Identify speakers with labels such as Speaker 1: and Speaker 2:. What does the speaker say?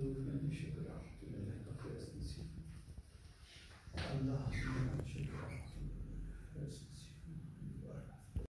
Speaker 1: notwendig gebracht in der Gottesdienst. Allah, Allah,